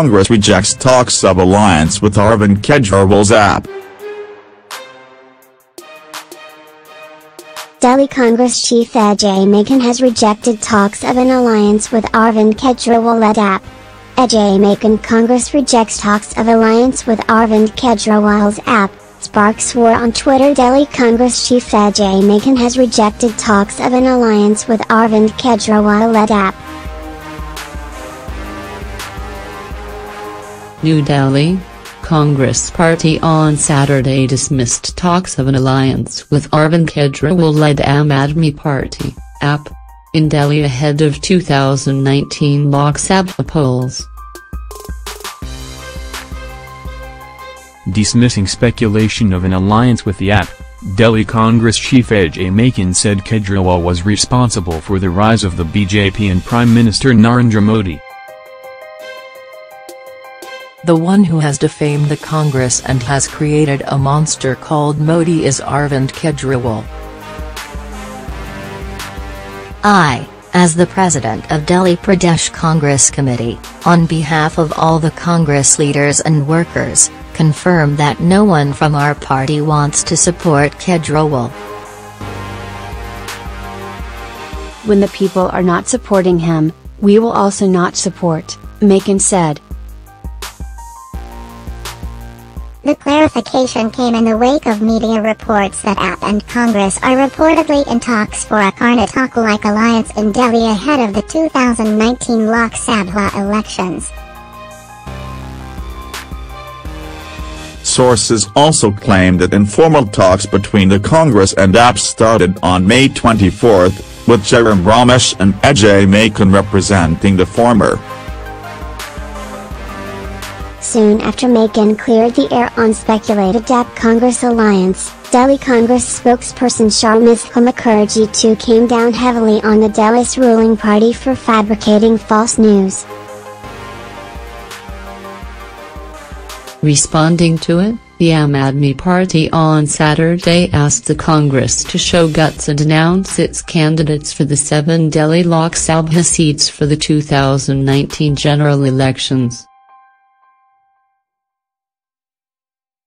Congress rejects talks of alliance with Arvind Kejriwal's AAP. Delhi Congress chief Ajay Maken has rejected talks of an alliance with Arvind Kejriwal-led AAP. Ajay Maken Congress rejects talks of alliance with Arvind Kejriwal's AAP. Sparks war on Twitter Delhi Congress chief Ajay Maken has rejected talks of an alliance with Arvind Kejriwal-led AAP. New Delhi, Congress party on Saturday dismissed talks of an alliance with Arvind Kejriwal-led Aam Aadmi Party, AAP, in Delhi ahead of 2019 Lok Sabha polls. Dismissing speculation of an alliance with the AAP, Delhi Congress chief Ajay Maken said Kejriwal was responsible for the rise of the BJP and Prime Minister Narendra Modi the one who has defamed the Congress and has created a monster called Modi is Arvind Kejriwal. I, as the president of Delhi Pradesh Congress Committee, on behalf of all the Congress leaders and workers, confirm that no one from our party wants to support Kejriwal. When the people are not supporting him, we will also not support, Maken said. The clarification came in the wake of media reports that AAP and Congress are reportedly in talks for a Karnataka-like alliance in Delhi ahead of the 2019 Lok Sabha elections. Sources also claim that informal talks between the Congress and AAP started on May 24, with Jairam Ramesh and Ajay Maken representing the former. Soon after Maken cleared the air on speculated AAP Congress alliance, Delhi Congress spokesperson Sharmistha Mukherjee too came down heavily on the Delhi's ruling party for fabricating false news. Responding to it, the Aam Aadmi Party on Saturday asked the Congress to show guts and announce its candidates for the seven Delhi Lok Sabha seats for the 2019 general elections.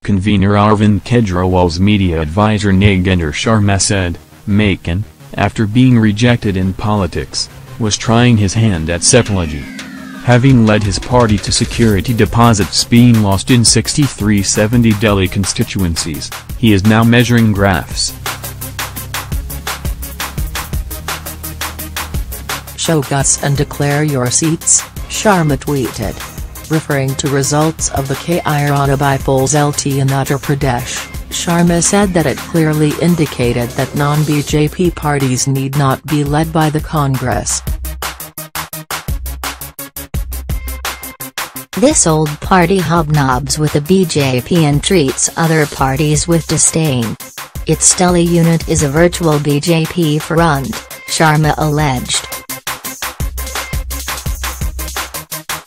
Convener Arvind Kejriwal's media advisor Nagendra Sharma said, Maken, after being rejected in politics, was trying his hand at psychology. Having led his party to security deposits being lost in 6370 Delhi constituencies, he is now measuring graphs. Show guts and declare your seats, Sharma tweeted referring to results of the Kairana polls LT in Uttar Pradesh, Sharma said that it clearly indicated that non-BJP parties need not be led by the Congress. This old party hobnobs with the BJP and treats other parties with disdain. Its Delhi unit is a virtual BJP front, Sharma alleged.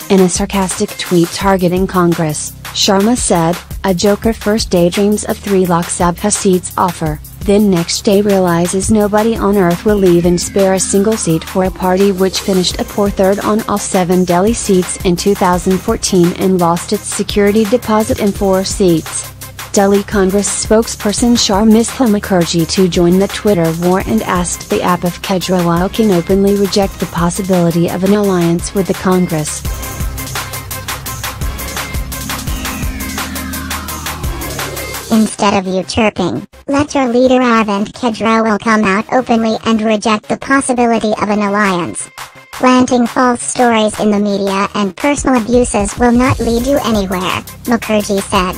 In a sarcastic tweet targeting Congress, Sharma said, a joker first daydreams of three Lok Sabha seats offer, then next day realizes nobody on earth will leave and spare a single seat for a party which finished a poor third on all seven Delhi seats in 2014 and lost its security deposit in four seats. Delhi Congress spokesperson Sharmistha Mukherjee to join the Twitter war and asked the AAP if Kejriwal can openly reject the possibility of an alliance with the Congress. Instead of you chirping, let your leader Arvind Kejriwal come out openly and reject the possibility of an alliance. Planting false stories in the media and personal abuses will not lead you anywhere, Mukherjee said.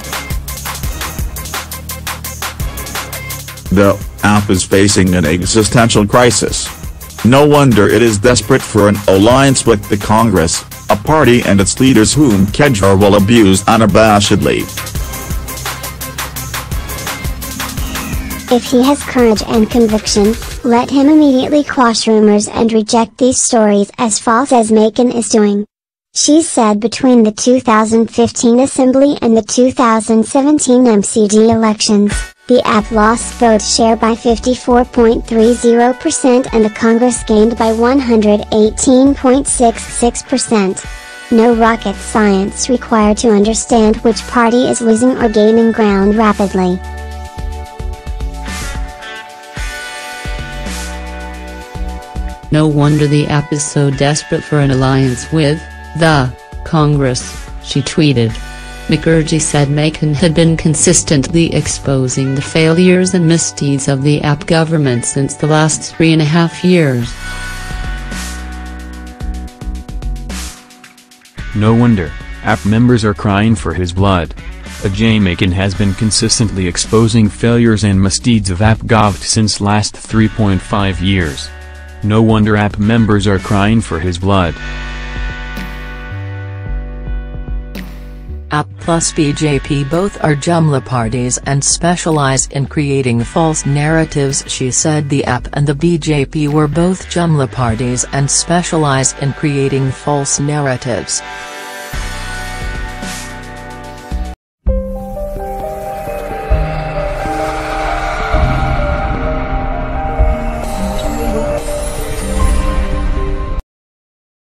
The AAP is facing an existential crisis. No wonder it is desperate for an alliance with the Congress, a party and its leaders whom Kejriwal abused unabashedly. If he has courage and conviction, let him immediately quash rumors and reject these stories as false as Maken is doing. She said between the 2015 Assembly and the 2017 MCD elections, the AAP lost vote share by 54.30% and the Congress gained by 118.66%. No rocket science required to understand which party is losing or gaining ground rapidly. No wonder the AAP is so desperate for an alliance with the Congress, she tweeted. Mukherjee said Maken had been consistently exposing the failures and misdeeds of the AAP government since the last three and a half years. No wonder, AAP members are crying for his blood. Ajay Maken has been consistently exposing failures and misdeeds of AppGov since last 3.5 years. No wonder AAP members are crying for his blood. AAP plus BJP both are Jumla parties and specialize in creating false narratives she said the AAP and the BJP were both Jumla parties and specialize in creating false narratives.